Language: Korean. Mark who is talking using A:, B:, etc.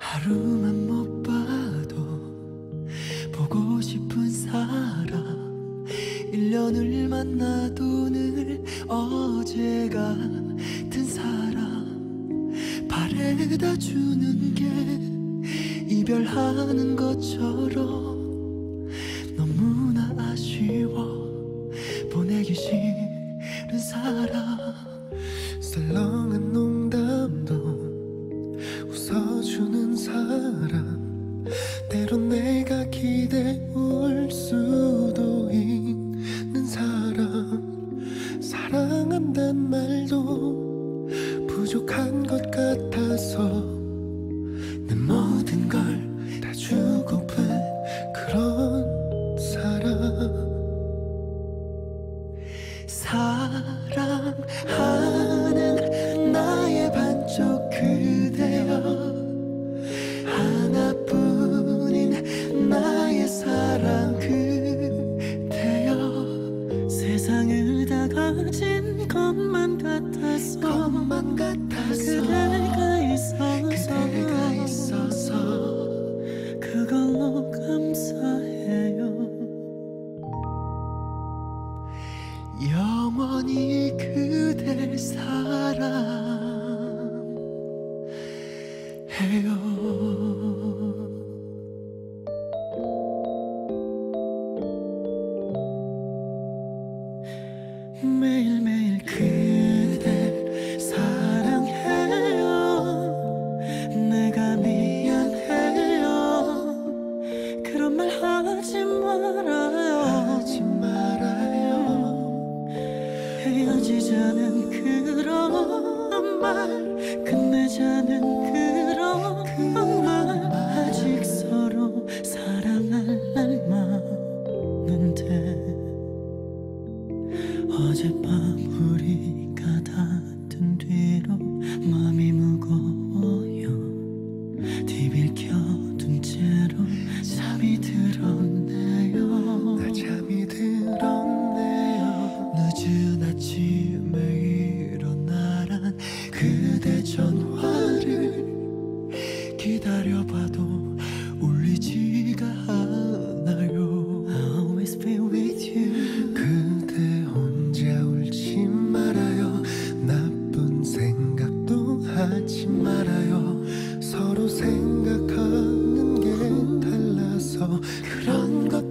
A: 하루만 못 봐도 보고 싶은 사람. 1년을 만나도 늘 어제 같은 사람. 바래다 주는 게 이별하는 것처럼 썰렁한 농담도 웃어주는 사람. 때론 내가 기대올 수도 있는 사람. 사랑한단 말도 부족한 것 같아서 내 모든 걸 다 주고픈 그런 사람. 사랑 하는 나의 반쪽 그대여. 하나뿐인 나의 사랑 그대여. 세상을 다 가진 것만 같아서. 것만 같아서 헤어지자는 그런 말 끝내자는 그런 말. 아직 서로 사랑할 날 많은데 어젯밤 그대 전화를 기다려봐도 울리지가 않아요. Always be with you. 그대 혼자 울지 말아요. 나쁜 생각도 하지 말아요. 서로 생각하는 게 달라서 그런 것